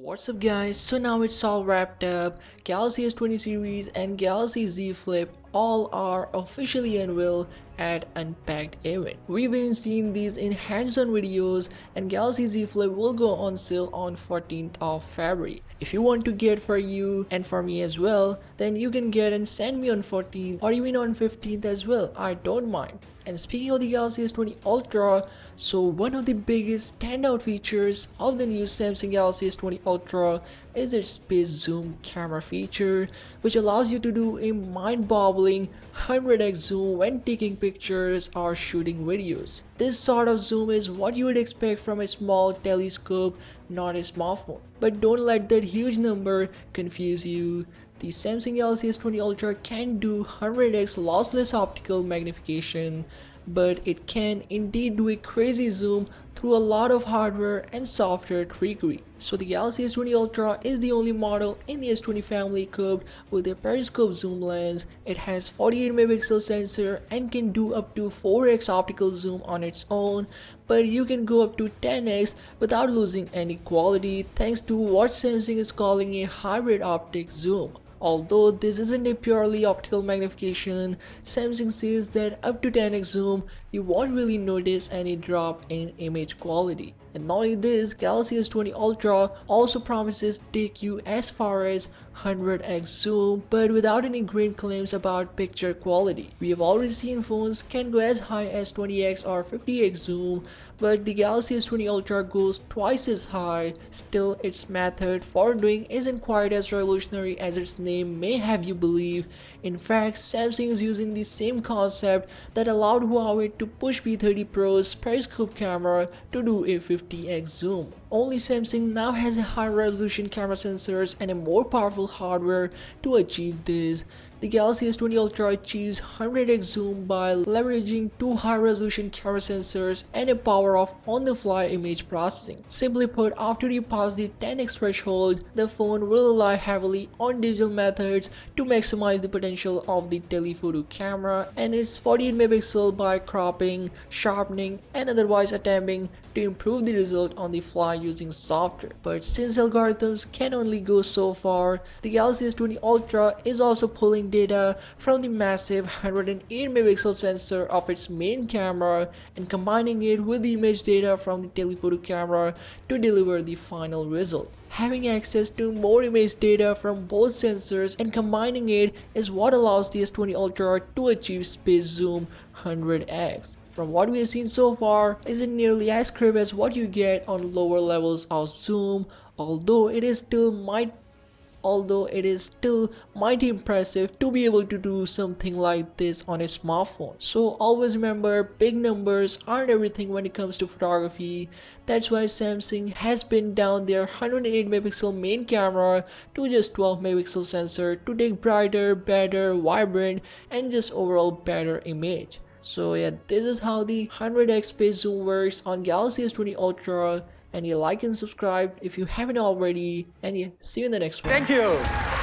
What's up guys, so now it's all wrapped up, Galaxy S20 series and Galaxy Z Flip all are officially unveiled at Unpacked event. We've been seeing these in hands-on videos and Galaxy Z Flip will go on sale on 14th of February. If you want to get for you and for me as well, then you can get and send me on 14th or even on 15th as well, I don't mind. And speaking of the Galaxy S20 Ultra, so one of the biggest standout features of the new Samsung Galaxy S20 Ultra is its space zoom camera feature, which allows you to do a mind-boggling 100x zoom when taking pictures or shooting videos. This sort of zoom is what you would expect from a small telescope, not a smartphone. But don't let that huge number confuse you. The Samsung Galaxy S20 Ultra can do 100x lossless optical magnification, but it can indeed do a crazy zoom through a lot of hardware and software trickery. So the Galaxy S20 Ultra is the only model in the S20 family equipped with a periscope zoom lens. It has 48 megapixel sensor and can do up to 4x optical zoom on its own, but you can go up to 10x without losing any quality thanks to what Samsung is calling a hybrid optic zoom. Although this isn't a purely optical magnification, Samsung says that up to 10x zoom you won't really notice any drop in image quality. And not only this, Galaxy S20 Ultra also promises to take you as far as 100x zoom but without any great claims about picture quality. We have already seen phones can go as high as 20x or 50x zoom but the Galaxy S20 Ultra goes twice as high. Still its method for doing isn't quite as revolutionary as its name may have you believe. In fact Samsung is using the same concept that allowed Huawei to push P30 Pro's periscope camera to do a 50x zoom. Only Samsung now has a high resolution camera sensors and a more powerful hardware to achieve this. The Galaxy S20 Ultra achieves 100x zoom by leveraging two high-resolution camera sensors and a power of on-the-fly image processing. Simply put, after you pass the 10x threshold, the phone will rely heavily on digital methods to maximize the potential of the telephoto camera and its 48 megapixel by cropping, sharpening and otherwise attempting to improve the result on the fly using software. But since algorithms can only go so far, the Galaxy S20 Ultra is also pulling data from the massive 108 megapixel sensor of its main camera and combining it with the image data from the telephoto camera to deliver the final result. Having access to more image data from both sensors and combining it is what allows the S20 Ultra to achieve space zoom 100x. From what we have seen so far, isn't nearly as crisp as what you get on lower levels of zoom, although it is still might although it is still mighty impressive to be able to do something like this on a smartphone. So always remember big numbers aren't everything when it comes to photography. That's why Samsung has been down their 108 megapixel main camera to just 12 megapixel sensor to take brighter, better, vibrant and just overall better image. So yeah, this is how the 100x space zoom works on Galaxy S20 Ultra and you like and subscribe if you haven't already and yeah see you in the next one. Thank you